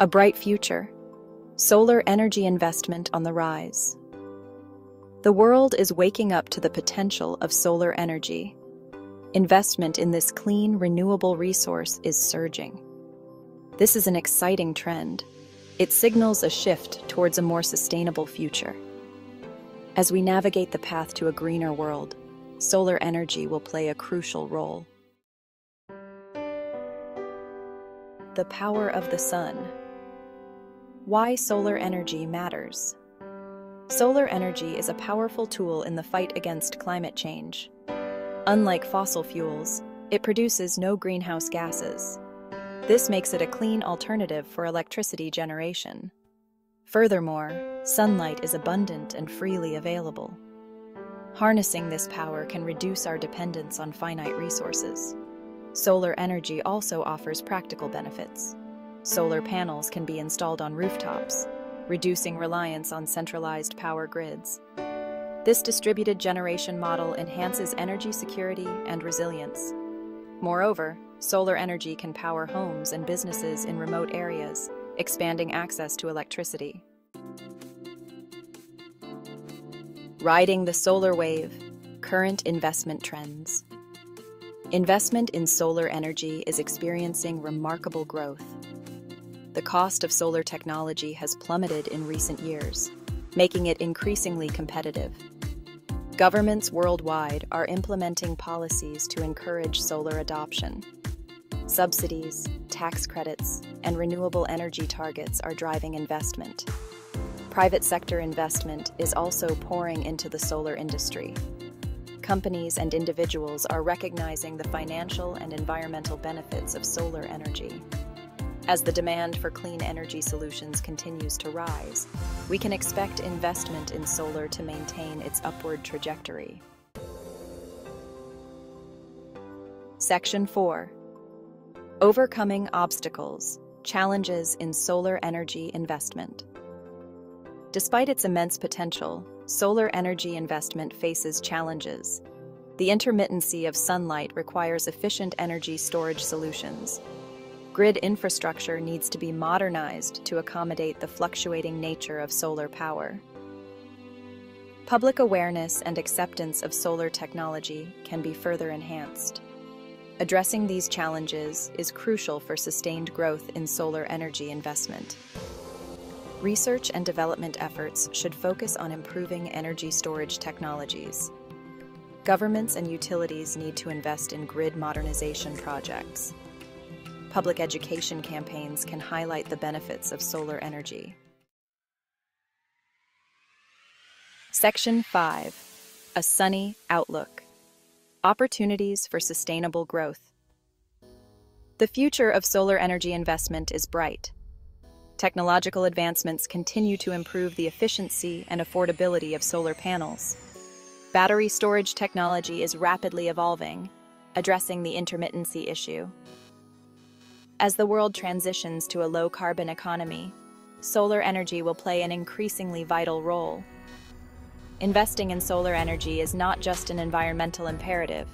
A bright future. Solar energy investment on the rise. The world is waking up to the potential of solar energy. Investment in this clean, renewable resource is surging. This is an exciting trend. It signals a shift towards a more sustainable future. As we navigate the path to a greener world, solar energy will play a crucial role. The power of the sun. Why solar energy matters. Solar energy is a powerful tool in the fight against climate change. Unlike fossil fuels, it produces no greenhouse gases. This makes it a clean alternative for electricity generation. Furthermore, sunlight is abundant and freely available. Harnessing this power can reduce our dependence on finite resources. Solar energy also offers practical benefits. Solar panels can be installed on rooftops, reducing reliance on centralized power grids. This distributed generation model enhances energy security and resilience. Moreover, solar energy can power homes and businesses in remote areas, expanding access to electricity. Riding the solar wave, current investment trends. Investment in solar energy is experiencing remarkable growth. The cost of solar technology has plummeted in recent years, making it increasingly competitive. Governments worldwide are implementing policies to encourage solar adoption. Subsidies, tax credits, and renewable energy targets are driving investment. Private sector investment is also pouring into the solar industry. Companies and individuals are recognizing the financial and environmental benefits of solar energy. As the demand for clean energy solutions continues to rise, we can expect investment in solar to maintain its upward trajectory. Section 4 Overcoming Obstacles Challenges in Solar Energy Investment. Despite its immense potential, solar energy investment faces challenges. The intermittency of sunlight requires efficient energy storage solutions. Grid infrastructure needs to be modernized to accommodate the fluctuating nature of solar power. Public awareness and acceptance of solar technology can be further enhanced. Addressing these challenges is crucial for sustained growth in solar energy investment. Research and development efforts should focus on improving energy storage technologies. Governments and utilities need to invest in grid modernization projects. Public education campaigns can highlight the benefits of solar energy. Section 5 A Sunny Outlook Opportunities for Sustainable Growth. The future of solar energy investment is bright. Technological advancements continue to improve the efficiency and affordability of solar panels. Battery storage technology is rapidly evolving, addressing the intermittency issue. As the world transitions to a low-carbon economy, solar energy will play an increasingly vital role. Investing in solar energy is not just an environmental imperative.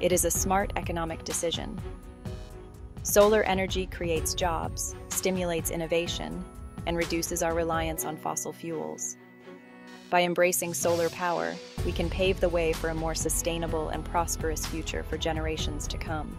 It is a smart economic decision. Solar energy creates jobs, stimulates innovation, and reduces our reliance on fossil fuels. By embracing solar power, we can pave the way for a more sustainable and prosperous future for generations to come.